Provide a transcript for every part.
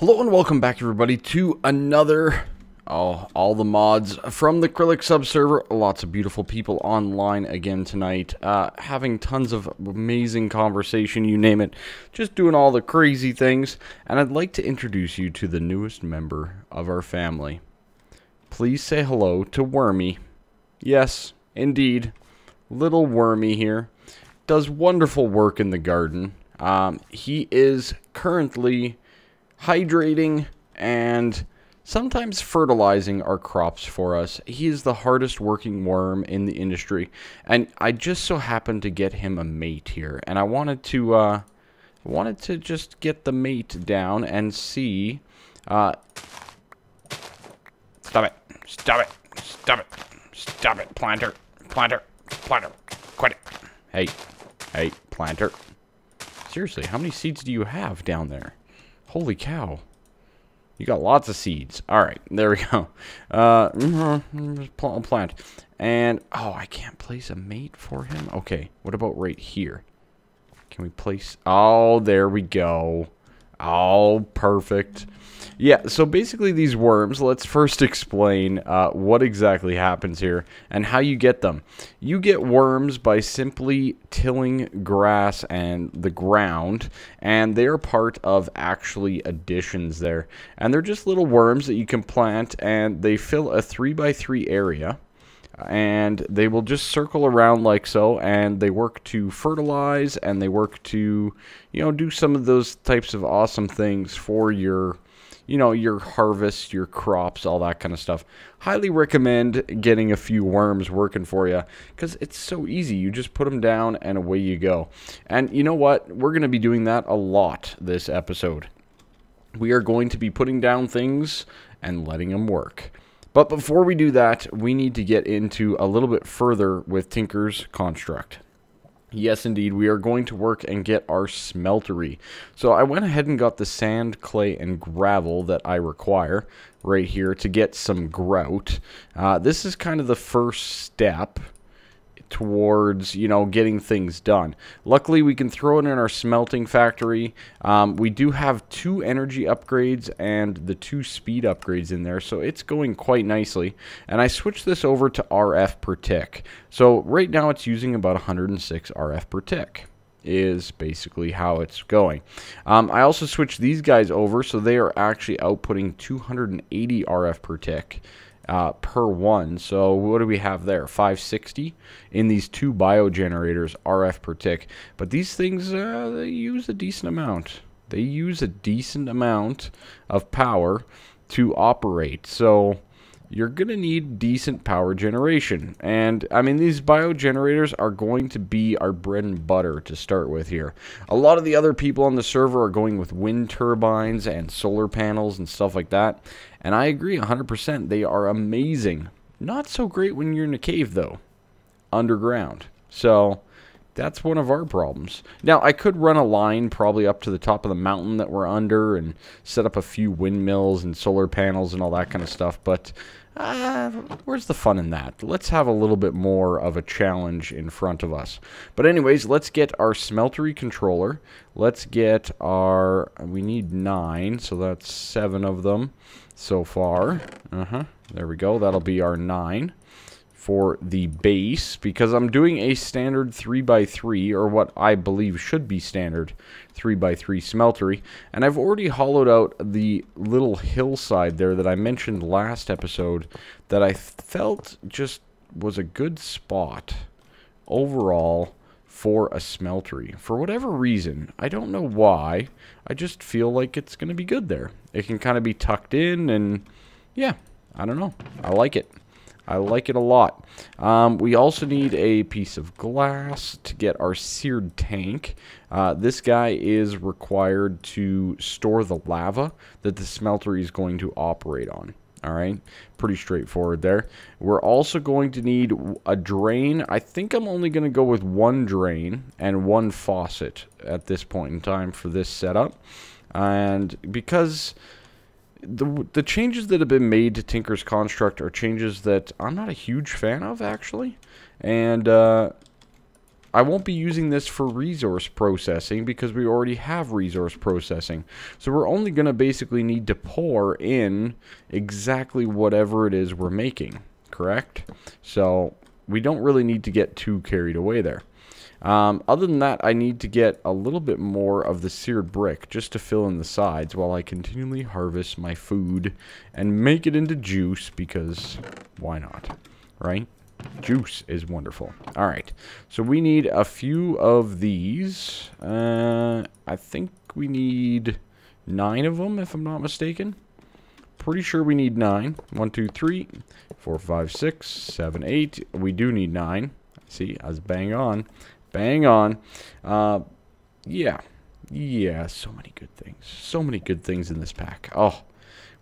Hello and welcome back everybody to another oh, all the mods from the Kryllyk subserver. Lots of beautiful people online again tonight. Uh, having tons of amazing conversation, you name it. Just doing all the crazy things. And I'd like to introduce you to the newest member of our family. Please say hello to Wormy. Yes, indeed. Little Wormy here. Does wonderful work in the garden. Um, he is currently hydrating, and sometimes fertilizing our crops for us. He is the hardest working worm in the industry, and I just so happened to get him a mate here, and I wanted to uh, wanted to just get the mate down and see. Uh, stop it! Stop it! Stop it! Stop it! Planter! Planter! Planter! Quit it! Hey! Hey! Planter! Seriously, how many seeds do you have down there? Holy cow. You got lots of seeds. All right, there we go. Uh, mm-hmm, plant. And, oh, I can't place a mate for him? Okay, what about right here? Can we place... Oh, there we go. Oh, perfect. Yeah, so basically these worms, let's first explain uh, what exactly happens here and how you get them. You get worms by simply tilling grass and the ground, and they're part of Actually Additions there. And they're just little worms that you can plant, and they fill a 3 by 3 area and they will just circle around like so and they work to fertilize and they work to you know do some of those types of awesome things for your you know, your harvest, your crops, all that kind of stuff. Highly recommend getting a few worms working for you because it's so easy. You just put them down and away you go. And you know what? We're going to be doing that a lot this episode. We are going to be putting down things and letting them work. But before we do that, we need to get into a little bit further with Tinker's construct. Yes, indeed, we are going to work and get our smeltery. So I went ahead and got the sand, clay, and gravel that I require right here to get some grout. Uh, this is kind of the first step towards you know getting things done. Luckily, we can throw it in our smelting factory. Um, we do have two energy upgrades and the two speed upgrades in there, so it's going quite nicely. And I switched this over to RF per tick. So right now it's using about 106 RF per tick is basically how it's going. Um, I also switched these guys over so they are actually outputting 280 RF per tick uh, per one. So what do we have there? 560 in these two biogenerators, RF per tick. But these things, uh, they use a decent amount. They use a decent amount of power to operate. So you're going to need decent power generation. And, I mean, these biogenerators are going to be our bread and butter to start with here. A lot of the other people on the server are going with wind turbines and solar panels and stuff like that. And I agree 100%. They are amazing. Not so great when you're in a cave, though. Underground. So, that's one of our problems. Now, I could run a line probably up to the top of the mountain that we're under and set up a few windmills and solar panels and all that kind of stuff, but uh, where's the fun in that? Let's have a little bit more of a challenge in front of us. But anyways, let's get our smeltery controller. Let's get our, we need nine, so that's seven of them so far. Uh-huh, there we go. That'll be our nine for the base because I'm doing a standard 3x3 or what I believe should be standard 3x3 smeltery and I've already hollowed out the little hillside there that I mentioned last episode that I felt just was a good spot overall for a smeltery. For whatever reason, I don't know why, I just feel like it's going to be good there. It can kind of be tucked in and yeah, I don't know. I like it. I like it a lot. Um, we also need a piece of glass to get our seared tank. Uh, this guy is required to store the lava that the smelter is going to operate on. All right, pretty straightforward there. We're also going to need a drain. I think I'm only going to go with one drain and one faucet at this point in time for this setup. And because the the changes that have been made to Tinker's construct are changes that I'm not a huge fan of actually, and uh, I won't be using this for resource processing because we already have resource processing. So we're only going to basically need to pour in exactly whatever it is we're making, correct? So we don't really need to get too carried away there. Um, other than that, I need to get a little bit more of the seared brick just to fill in the sides while I continually harvest my food and make it into juice because why not, right? Juice is wonderful. All right, so we need a few of these. Uh, I think we need nine of them, if I'm not mistaken. Pretty sure we need nine. One, two, three, four, five, six, seven, eight. We do need nine. See, I was bang on. Bang on. Uh, yeah. Yeah, so many good things. So many good things in this pack. Oh,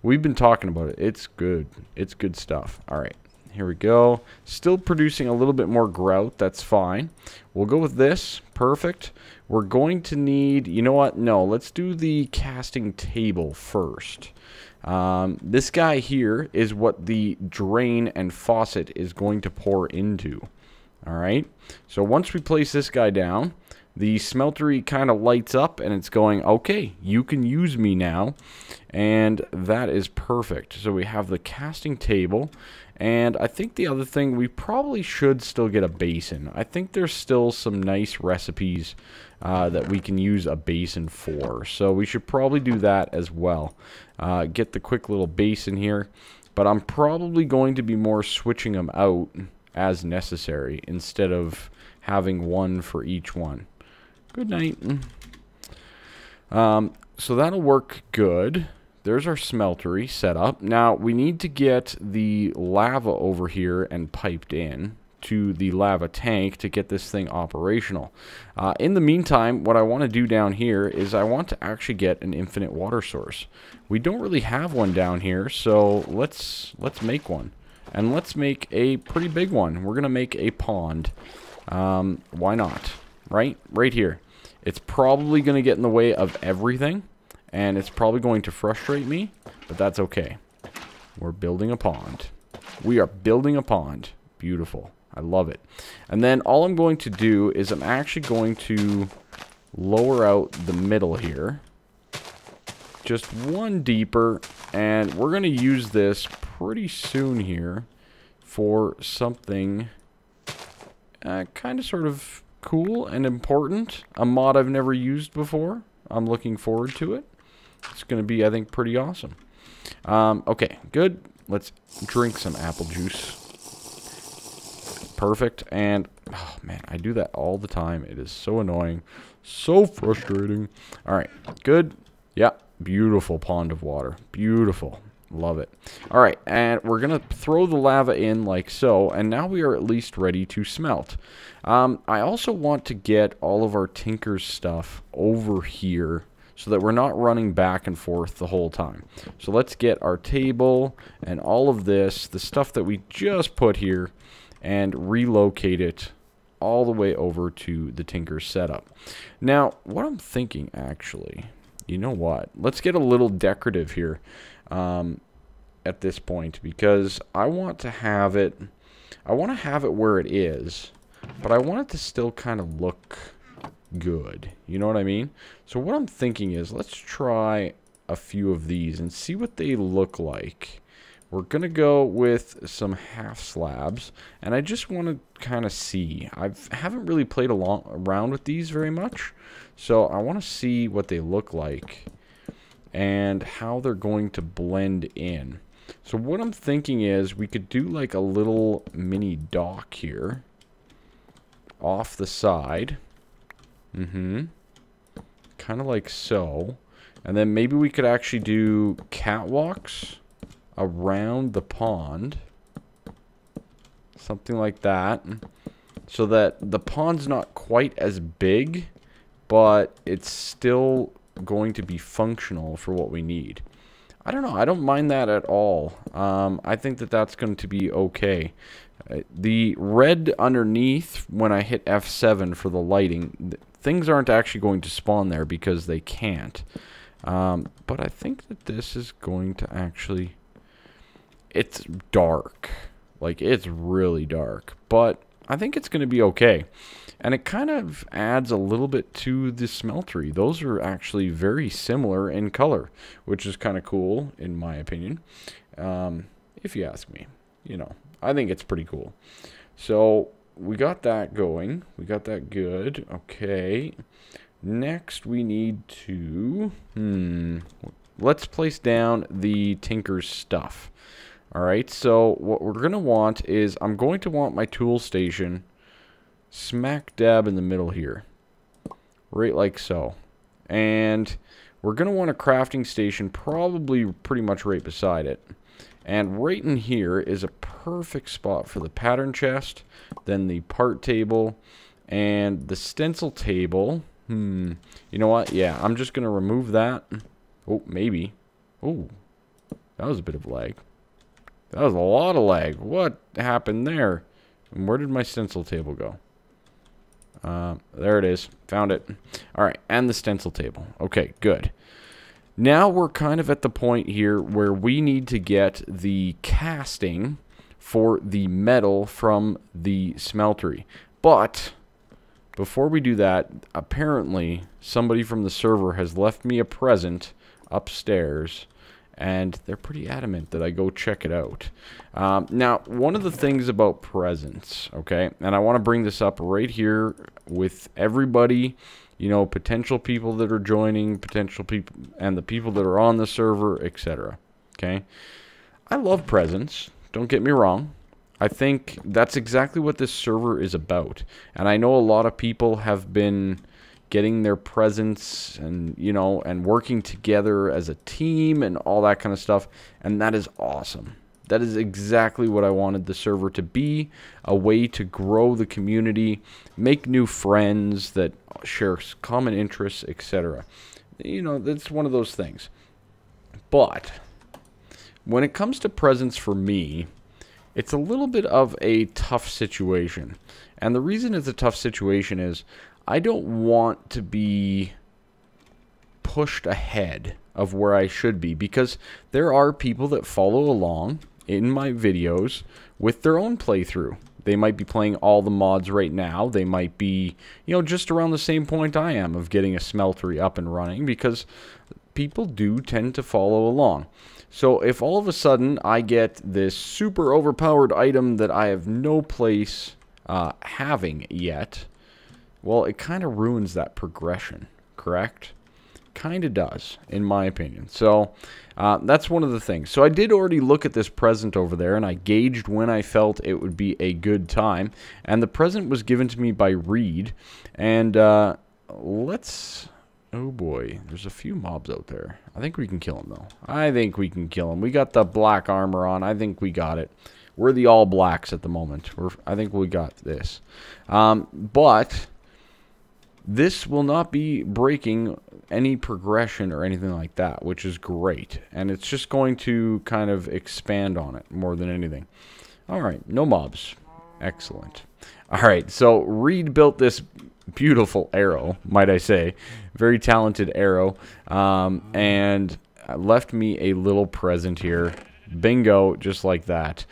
we've been talking about it. It's good. It's good stuff. All right. Here we go. Still producing a little bit more grout. That's fine. We'll go with this. Perfect. We're going to need... You know what? No, let's do the casting table first. Um, this guy here is what the drain and faucet is going to pour into. All right. So once we place this guy down, the smeltery kind of lights up and it's going, okay, you can use me now. And that is perfect. So we have the casting table. And I think the other thing, we probably should still get a basin. I think there's still some nice recipes uh, that we can use a basin for. So we should probably do that as well. Uh, get the quick little basin here. But I'm probably going to be more switching them out as necessary instead of having one for each one. Good night. Um, so that'll work good. There's our smeltery set up. Now we need to get the lava over here and piped in to the lava tank to get this thing operational. Uh, in the meantime, what I want to do down here is I want to actually get an infinite water source. We don't really have one down here, so let's let's make one. And let's make a pretty big one. We're going to make a pond. Um, why not? Right? Right here. It's probably going to get in the way of everything. And it's probably going to frustrate me. But that's okay. We're building a pond. We are building a pond. Beautiful. I love it. And then all I'm going to do is I'm actually going to lower out the middle here. Just one deeper. And we're going to use this pretty soon here for something uh, kind of sort of cool and important. A mod I've never used before. I'm looking forward to it. It's going to be, I think, pretty awesome. Um, okay, good. Let's drink some apple juice. Perfect. And, oh, man, I do that all the time. It is so annoying. So frustrating. All right, good. Yeah, beautiful pond of water. Beautiful. Love it. All right, and we're going to throw the lava in like so, and now we are at least ready to smelt. Um, I also want to get all of our Tinker's stuff over here so that we're not running back and forth the whole time. So let's get our table and all of this, the stuff that we just put here, and relocate it all the way over to the Tinker's setup. Now, what I'm thinking actually, you know what? Let's get a little decorative here um, at this point because I want to have it, I want to have it where it is, but I want it to still kind of look good. You know what I mean? So what I'm thinking is let's try a few of these and see what they look like. We're going to go with some half slabs, and I just want to kind of see. I haven't really played along, around with these very much, so I want to see what they look like and how they're going to blend in. So what I'm thinking is we could do like a little mini dock here off the side. Mm-hmm. Kind of like so. And then maybe we could actually do catwalks around the pond. Something like that. So that the pond's not quite as big, but it's still going to be functional for what we need. I don't know. I don't mind that at all. Um, I think that that's going to be okay. Uh, the red underneath, when I hit F7 for the lighting, th things aren't actually going to spawn there because they can't. Um, but I think that this is going to actually... It's dark. Like, it's really dark. But I think it's going to be okay. And it kind of adds a little bit to the smeltery. Those are actually very similar in color, which is kind of cool, in my opinion. Um, if you ask me, you know, I think it's pretty cool. So we got that going. We got that good. Okay. Next, we need to, hmm, let's place down the Tinker's stuff. All right, so what we're going to want is, I'm going to want my tool station smack dab in the middle here. Right like so. And we're going to want a crafting station probably pretty much right beside it. And right in here is a perfect spot for the pattern chest, then the part table, and the stencil table. Hmm. You know what? Yeah, I'm just going to remove that. Oh, maybe. Oh, that was a bit of lag. That was a lot of lag. What happened there? And where did my stencil table go? Uh, there it is. Found it. All right, and the stencil table. Okay, good. Now we're kind of at the point here where we need to get the casting for the metal from the smeltery. But before we do that, apparently somebody from the server has left me a present upstairs and they're pretty adamant that I go check it out. Um, now, one of the things about presents, okay, and I want to bring this up right here with everybody, you know, potential people that are joining, potential people, and the people that are on the server, etc. Okay, I love presents. Don't get me wrong. I think that's exactly what this server is about, and I know a lot of people have been getting their presence and you know and working together as a team and all that kind of stuff and that is awesome. That is exactly what I wanted the server to be a way to grow the community make new friends that share common interests etc you know that's one of those things. But when it comes to presents for me it's a little bit of a tough situation. And the reason it's a tough situation is I don't want to be pushed ahead of where I should be because there are people that follow along in my videos with their own playthrough. They might be playing all the mods right now. They might be, you know, just around the same point I am of getting a smeltery up and running because people do tend to follow along. So if all of a sudden I get this super overpowered item that I have no place uh, having yet, well, it kind of ruins that progression, correct? Kind of does, in my opinion. So uh, that's one of the things. So I did already look at this present over there, and I gauged when I felt it would be a good time. And the present was given to me by Reed. And uh, let's... Oh boy, there's a few mobs out there. I think we can kill them, though. I think we can kill them. We got the black armor on. I think we got it. We're the all blacks at the moment. We're, I think we got this. Um, but this will not be breaking any progression or anything like that, which is great. And it's just going to kind of expand on it more than anything. All right, no mobs. Excellent. All right, so Reed built this beautiful arrow, might I say. Very talented arrow. Um, and left me a little present here. Bingo, just like that.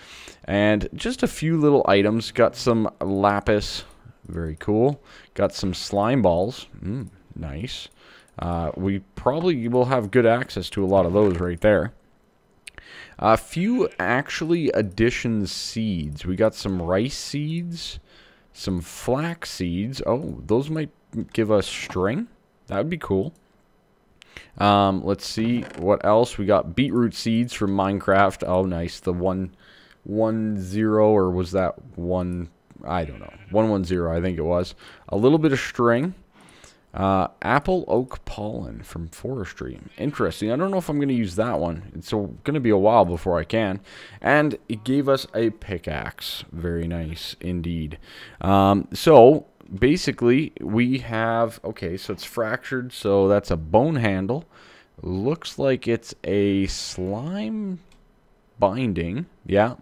And just a few little items. Got some lapis very cool. Got some slime balls. Mm, nice. Uh, we probably will have good access to a lot of those right there. A few actually addition seeds. We got some rice seeds, some flax seeds. Oh, those might give us string. That would be cool. Um, let's see what else. We got beetroot seeds from Minecraft. Oh, nice. The one, one zero, or was that one I don't know. 110, I think it was. A little bit of string. Uh, apple oak pollen from forestry. Interesting. I don't know if I'm going to use that one. It's going to be a while before I can. And it gave us a pickaxe. Very nice indeed. Um, so basically we have, okay, so it's fractured. So that's a bone handle. Looks like it's a slime binding. Yeah,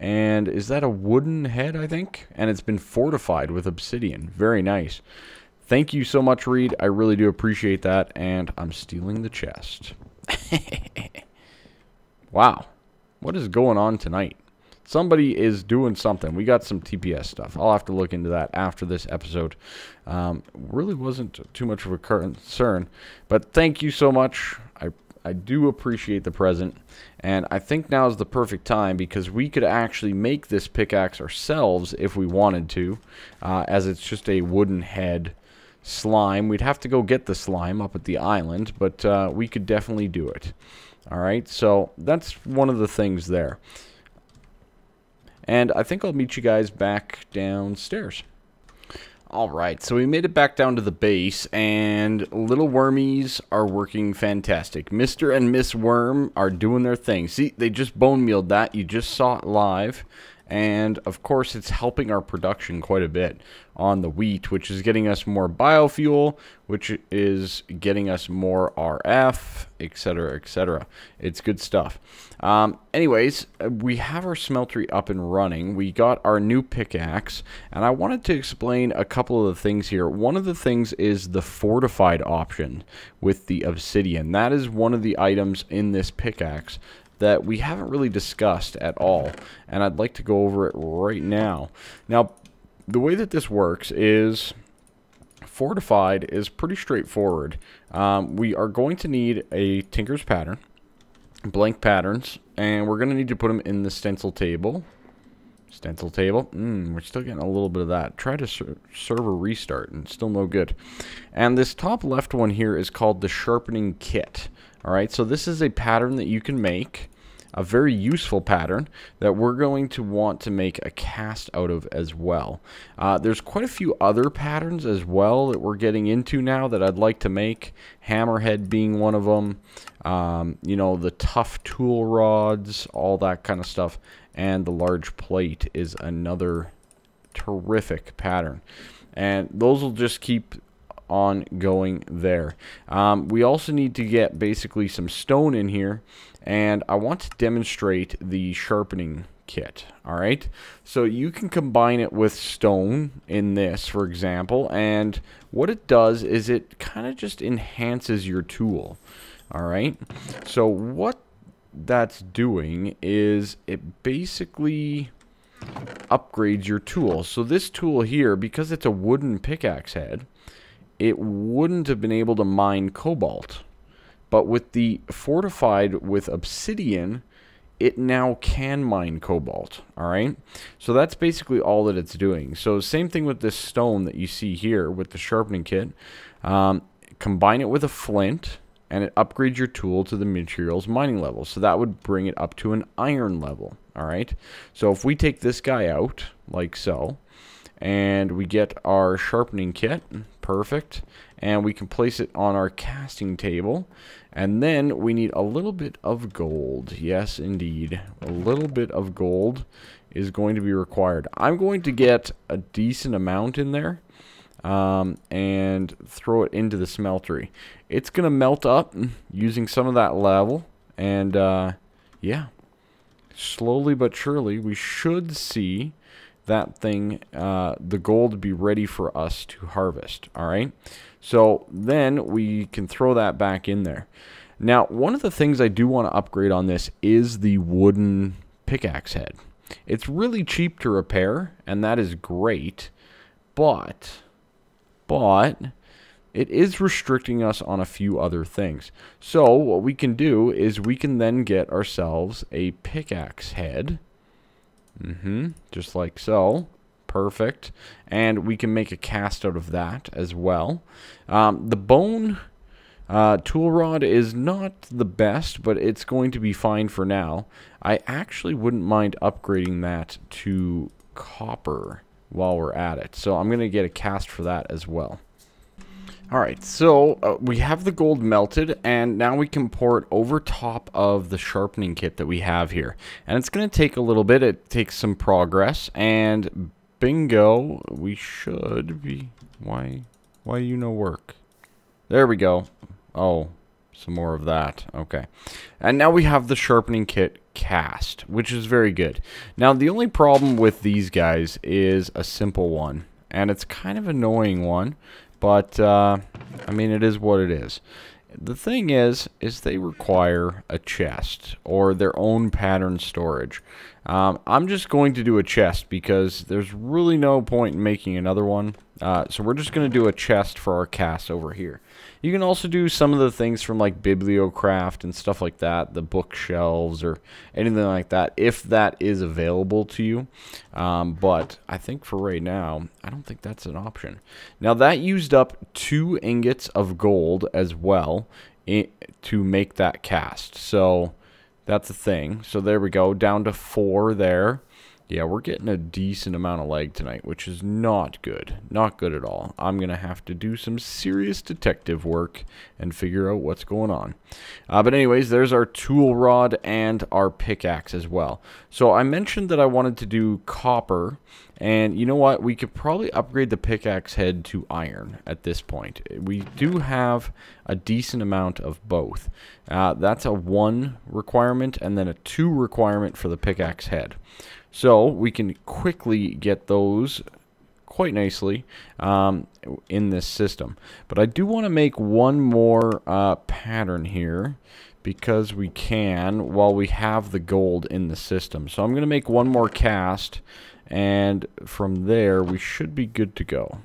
and is that a wooden head, I think? And it's been fortified with obsidian. Very nice. Thank you so much, Reed. I really do appreciate that. And I'm stealing the chest. wow. What is going on tonight? Somebody is doing something. We got some TPS stuff. I'll have to look into that after this episode. Um, really wasn't too much of a concern. But thank you so much. I, do appreciate the present. And I think now is the perfect time because we could actually make this pickaxe ourselves if we wanted to. Uh, as it's just a wooden head slime. We'd have to go get the slime up at the island. But uh, we could definitely do it. Alright, so that's one of the things there. And I think I'll meet you guys back downstairs. Alright, so we made it back down to the base, and little wormies are working fantastic. Mr. and Miss Worm are doing their thing. See, they just bone mealed that. You just saw it live. And, of course, it's helping our production quite a bit on the wheat, which is getting us more biofuel, which is getting us more RF, etc., etc. It's good stuff. Um, anyways, uh, we have our smeltery up and running. We got our new pickaxe, and I wanted to explain a couple of the things here. One of the things is the fortified option with the obsidian. That is one of the items in this pickaxe that we haven't really discussed at all, and I'd like to go over it right now. Now, the way that this works is fortified is pretty straightforward. Um, we are going to need a Tinker's pattern, blank patterns, and we're going to need to put them in the stencil table. Stencil table. Mm, we're still getting a little bit of that. Try to ser server restart and still no good. And this top left one here is called the sharpening kit. Alright, so this is a pattern that you can make a very useful pattern that we're going to want to make a cast out of as well. Uh, there's quite a few other patterns as well that we're getting into now that I'd like to make. Hammerhead being one of them. Um, you know, the tough tool rods, all that kind of stuff. And the large plate is another terrific pattern. And those will just keep on going there. Um, we also need to get basically some stone in here and I want to demonstrate the sharpening kit all right? So you can combine it with stone in this for example and what it does is it kind of just enhances your tool all right? So what that's doing is it basically upgrades your tool. So this tool here because it's a wooden pickaxe head it wouldn't have been able to mine cobalt but with the fortified with obsidian, it now can mine cobalt. All right. So that's basically all that it's doing. So same thing with this stone that you see here with the sharpening kit. Um, combine it with a flint and it upgrades your tool to the materials mining level. So that would bring it up to an iron level. All right. So if we take this guy out like so, and we get our sharpening kit, perfect, and we can place it on our casting table and then we need a little bit of gold. Yes, indeed. A little bit of gold is going to be required. I'm going to get a decent amount in there um, and throw it into the smeltery. It's going to melt up using some of that level. And, uh, yeah, slowly but surely, we should see that thing, uh, the gold be ready for us to harvest. All right. So then we can throw that back in there. Now, one of the things I do want to upgrade on this is the wooden pickaxe head. It's really cheap to repair, and that is great, but, but, it is restricting us on a few other things. So, what we can do is we can then get ourselves a pickaxe head, mm-hmm, just like so, perfect. And we can make a cast out of that as well. Um, the bone uh, tool rod is not the best, but it's going to be fine for now. I actually wouldn't mind upgrading that to copper while we're at it. So I'm going to get a cast for that as well. Alright, so uh, we have the gold melted, and now we can pour it over top of the sharpening kit that we have here. And it's going to take a little bit, it takes some progress, and Bingo. We should be... Why? Why you no work? There we go. Oh, some more of that. Okay. And now we have the sharpening kit cast, which is very good. Now, the only problem with these guys is a simple one. And it's kind of annoying one. But, uh, I mean, it is what it is. The thing is, is they require a chest or their own pattern storage. Um, I'm just going to do a chest because there's really no point in making another one. Uh, so we're just going to do a chest for our cast over here. You can also do some of the things from like Bibliocraft and stuff like that, the bookshelves or anything like that, if that is available to you. Um, but I think for right now, I don't think that's an option. Now that used up two ingots of gold as well to make that cast. So that's the thing. So there we go, down to four there. Yeah, we're getting a decent amount of lag tonight, which is not good. Not good at all. I'm going to have to do some serious detective work and figure out what's going on. Uh, but anyways, there's our tool rod and our pickaxe as well. So I mentioned that I wanted to do copper. And you know what? We could probably upgrade the pickaxe head to iron at this point. We do have a decent amount of both. Uh, that's a 1 requirement and then a 2 requirement for the pickaxe head. So we can quickly get those quite nicely um, in this system. But I do want to make one more uh, pattern here because we can while we have the gold in the system. So I'm going to make one more cast and from there we should be good to go.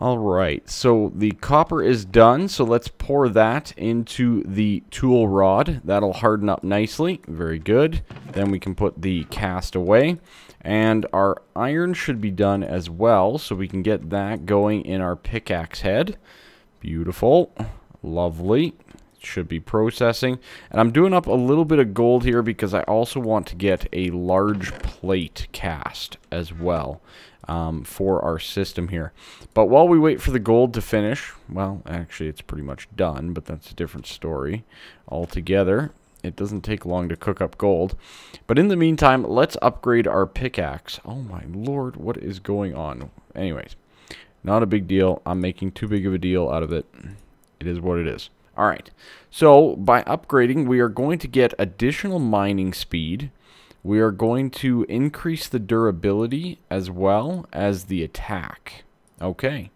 Alright, so the copper is done, so let's pour that into the tool rod. That'll harden up nicely. Very good. Then we can put the cast away. And our iron should be done as well, so we can get that going in our pickaxe head. Beautiful. Lovely. Should be processing. And I'm doing up a little bit of gold here because I also want to get a large plate cast as well um, for our system here. But while we wait for the gold to finish, well, actually it's pretty much done, but that's a different story altogether. It doesn't take long to cook up gold. But in the meantime, let's upgrade our pickaxe. Oh my lord, what is going on? Anyways, not a big deal. I'm making too big of a deal out of it. It is what it is. Alright, so by upgrading, we are going to get additional mining speed, we are going to increase the durability as well as the attack. Okay.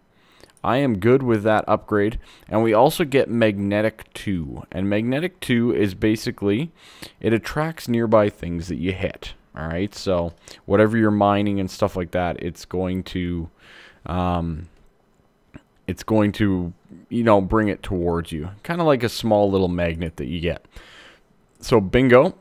I am good with that upgrade. And we also get Magnetic 2. And Magnetic 2 is basically, it attracts nearby things that you hit. Alright, so whatever you're mining and stuff like that, it's going to, um, it's going to, you know, bring it towards you. Kind of like a small little magnet that you get. So bingo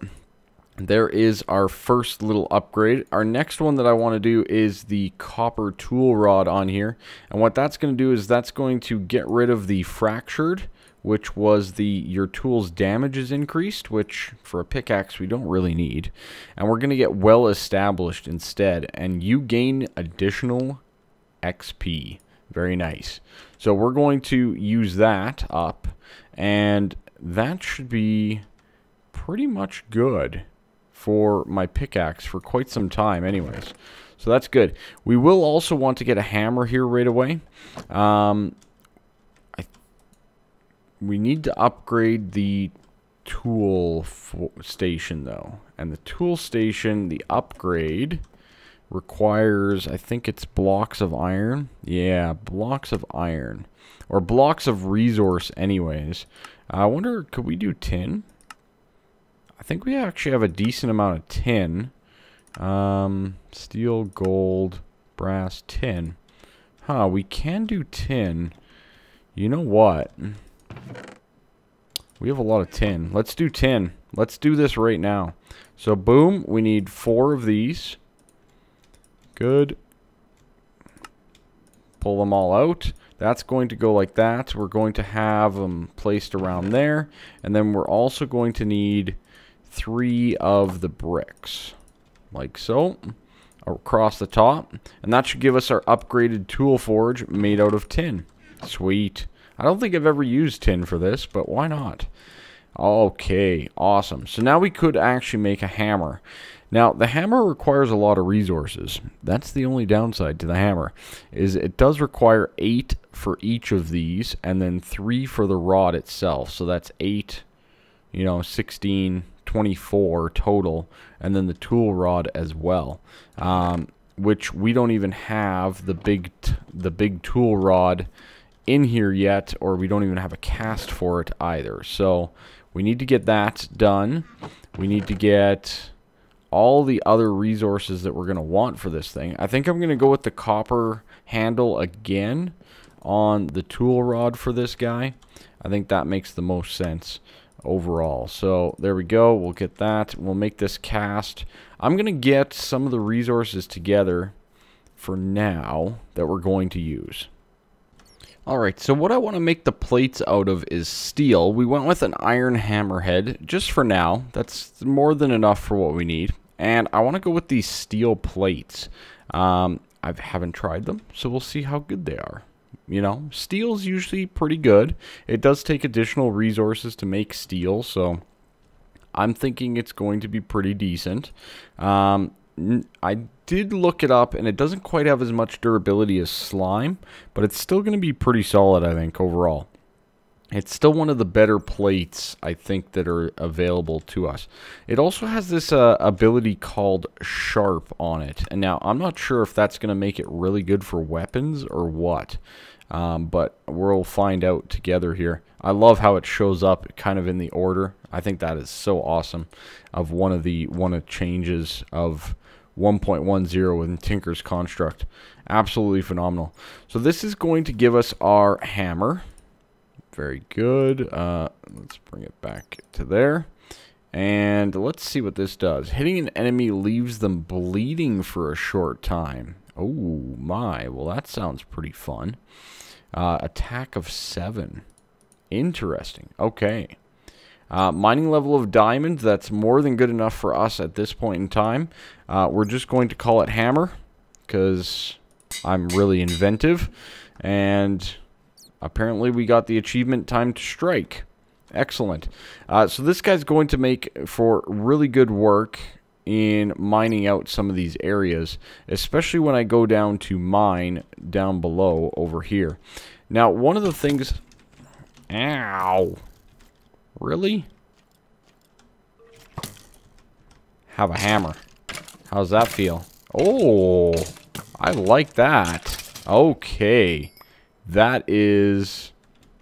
there is our first little upgrade. Our next one that I want to do is the copper tool rod on here. And what that's going to do is that's going to get rid of the fractured, which was the your tool's damage is increased, which for a pickaxe we don't really need. And we're going to get well established instead. And you gain additional XP. Very nice. So we're going to use that up. And that should be pretty much good for my pickaxe for quite some time anyways. So that's good. We will also want to get a hammer here right away. Um, I, we need to upgrade the tool station though. And the tool station, the upgrade requires, I think it's blocks of iron. Yeah, blocks of iron. Or blocks of resource anyways. I wonder, could we do tin? I think we actually have a decent amount of tin. Um, steel, gold, brass, tin. Huh, we can do tin. You know what? We have a lot of tin. Let's do tin. Let's do this right now. So, boom, we need four of these. Good. Pull them all out. That's going to go like that. We're going to have them placed around there. And then we're also going to need three of the bricks, like so, across the top. And that should give us our upgraded tool forge made out of tin. Sweet. I don't think I've ever used tin for this, but why not? Okay, awesome. So now we could actually make a hammer. Now, the hammer requires a lot of resources. That's the only downside to the hammer, is it does require 8 for each of these, and then 3 for the rod itself. So that's 8, you know, 16, 24 total, and then the tool rod as well, um, which we don't even have the big the big tool rod in here yet, or we don't even have a cast for it either. So we need to get that done. We need to get all the other resources that we're going to want for this thing. I think I'm going to go with the copper handle again on the tool rod for this guy. I think that makes the most sense overall. So there we go. We'll get that. We'll make this cast. I'm going to get some of the resources together for now that we're going to use. Alright, so what I want to make the plates out of is steel. We went with an iron hammerhead, just for now. That's more than enough for what we need. And I want to go with these steel plates. Um, I haven't tried them, so we'll see how good they are. You know, steel's usually pretty good. It does take additional resources to make steel, so I'm thinking it's going to be pretty decent. Um, I did look it up, and it doesn't quite have as much durability as slime, but it's still going to be pretty solid, I think, overall. It's still one of the better plates, I think, that are available to us. It also has this uh, ability called Sharp on it. And now, I'm not sure if that's going to make it really good for weapons or what. Um, but we'll find out together here. I love how it shows up kind of in the order. I think that is so awesome of one of the one of changes of 1.10 in Tinker's Construct. Absolutely phenomenal. So this is going to give us our hammer. Very good. Uh, let's bring it back to there. And let's see what this does. Hitting an enemy leaves them bleeding for a short time. Oh my, well that sounds pretty fun. Uh, attack of 7. Interesting. Okay. Uh, mining level of diamonds, that's more than good enough for us at this point in time. Uh, we're just going to call it hammer because I'm really inventive. And apparently we got the achievement time to strike. Excellent. Uh, so this guy's going to make for really good work in mining out some of these areas, especially when I go down to mine down below over here. Now, one of the things... Ow! Really? Have a hammer. How's that feel? Oh, I like that. Okay. That is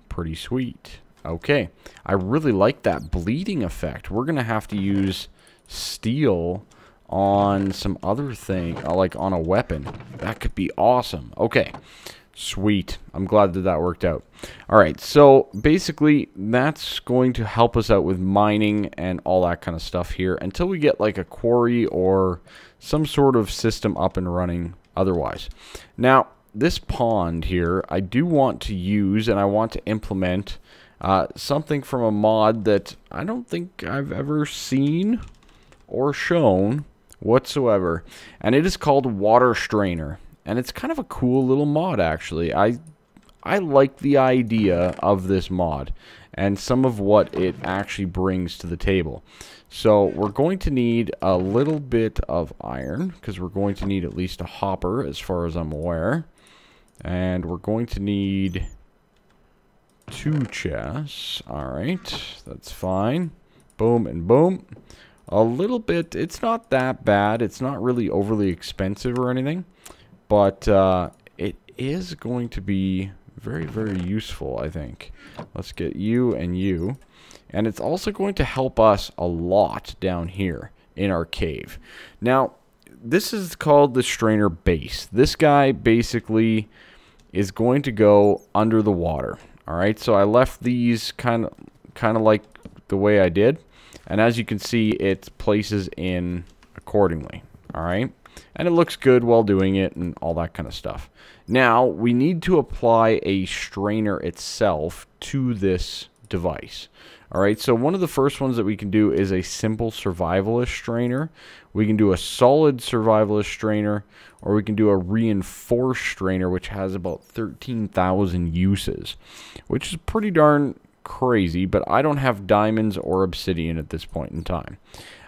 pretty sweet. Okay. I really like that bleeding effect. We're going to have to use steel on some other thing, uh, like on a weapon. That could be awesome. Okay. Sweet. I'm glad that that worked out. All right, so basically that's going to help us out with mining and all that kind of stuff here until we get like a quarry or some sort of system up and running otherwise. Now, this pond here, I do want to use and I want to implement uh, something from a mod that I don't think I've ever seen or shown whatsoever. And it is called Water Strainer and it's kind of a cool little mod actually. I I like the idea of this mod and some of what it actually brings to the table. So we're going to need a little bit of iron because we're going to need at least a hopper as far as I'm aware. And we're going to need two chests. Alright, that's fine. Boom and boom. A little bit, it's not that bad. It's not really overly expensive or anything. But uh, it is going to be very, very useful, I think. Let's get you and you. And it's also going to help us a lot down here in our cave. Now, this is called the strainer base. This guy basically is going to go under the water. All right, so I left these kind of kind of like the way I did. And as you can see, it places in accordingly. All right and it looks good while doing it and all that kind of stuff. Now, we need to apply a strainer itself to this device. All right, so one of the first ones that we can do is a simple survivalist strainer. We can do a solid survivalist strainer, or we can do a reinforced strainer, which has about 13,000 uses, which is pretty darn crazy, but I don't have diamonds or obsidian at this point in time.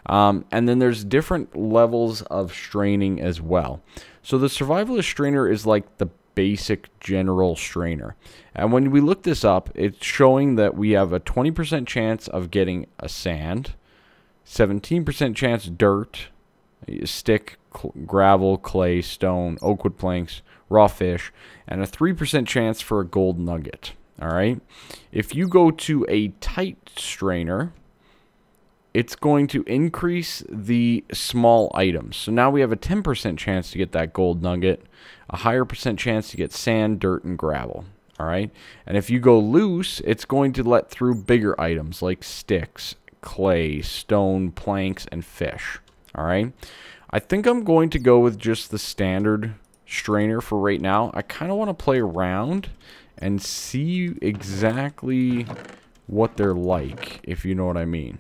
Um, and then there's different levels of straining as well. So the survivalist strainer is like the basic general strainer. And when we look this up, it's showing that we have a 20% chance of getting a sand, 17% chance dirt, stick, gravel, clay, stone, oakwood planks, raw fish, and a 3% chance for a gold nugget. All right. If you go to a tight strainer, it's going to increase the small items. So now we have a 10% chance to get that gold nugget, a higher percent chance to get sand, dirt, and gravel. All right. And if you go loose, it's going to let through bigger items like sticks, clay, stone, planks, and fish. All right. I think I'm going to go with just the standard strainer for right now. I kind of want to play around and see exactly what they're like, if you know what I mean.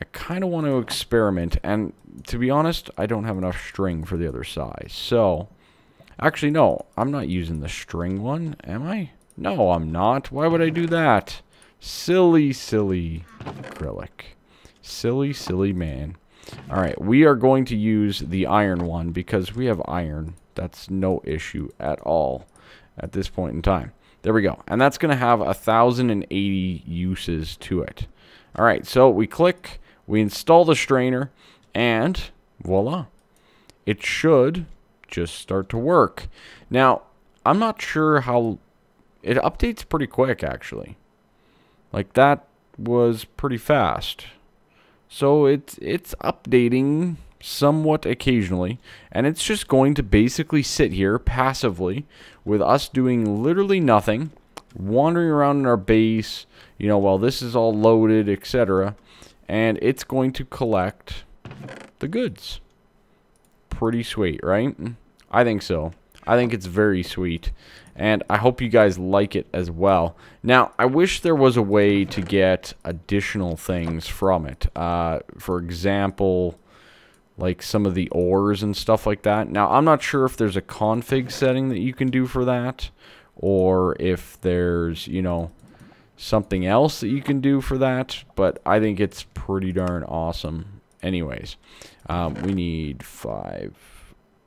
I kind of want to experiment, and to be honest, I don't have enough string for the other size. So, actually, no, I'm not using the string one, am I? No, I'm not. Why would I do that? Silly, silly Kryllyk. Silly, silly man. Alright, we are going to use the iron one because we have iron. That's no issue at all at this point in time. There we go. And that's going to have 1,080 uses to it. Alright, so we click, we install the strainer, and voila. It should just start to work. Now, I'm not sure how... It updates pretty quick, actually. Like, that was pretty fast. So it's it's updating somewhat occasionally, and it's just going to basically sit here passively with us doing literally nothing, wandering around in our base, you know, while this is all loaded, etc. And it's going to collect the goods. Pretty sweet, right? I think so. I think it's very sweet and I hope you guys like it as well. Now, I wish there was a way to get additional things from it. Uh, for example, like some of the ores and stuff like that. Now, I'm not sure if there's a config setting that you can do for that, or if there's, you know, something else that you can do for that, but I think it's pretty darn awesome. Anyways, um, we need five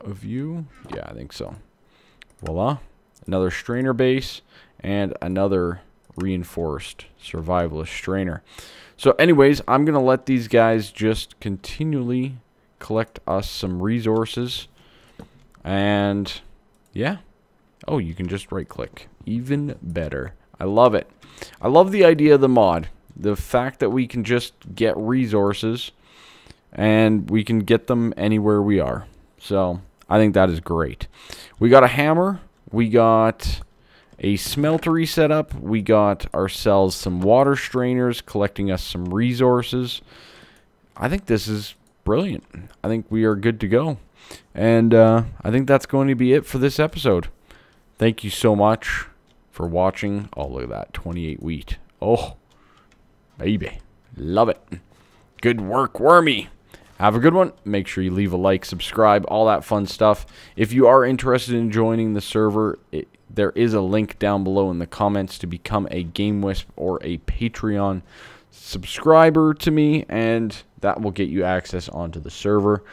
of you. Yeah, I think so. Voila another strainer base, and another reinforced survivalist strainer. So anyways, I'm going to let these guys just continually collect us some resources. And yeah. Oh, you can just right click. Even better. I love it. I love the idea of the mod. The fact that we can just get resources and we can get them anywhere we are. So I think that is great. We got a hammer we got a smeltery setup. We got ourselves some water strainers collecting us some resources. I think this is brilliant. I think we are good to go. And uh, I think that's going to be it for this episode. Thank you so much for watching. Oh, look at that. 28 wheat. Oh, baby. Love it. Good work, Wormy. Have a good one. Make sure you leave a like, subscribe, all that fun stuff. If you are interested in joining the server, it, there is a link down below in the comments to become a GameWisp or a Patreon subscriber to me, and that will get you access onto the server.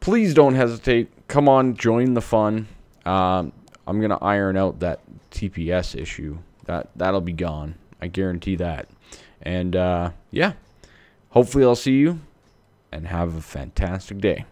Please don't hesitate. Come on, join the fun. Um, I'm going to iron out that TPS issue. That, that'll be gone. I guarantee that. And, uh, yeah. Hopefully I'll see you and have a fantastic day.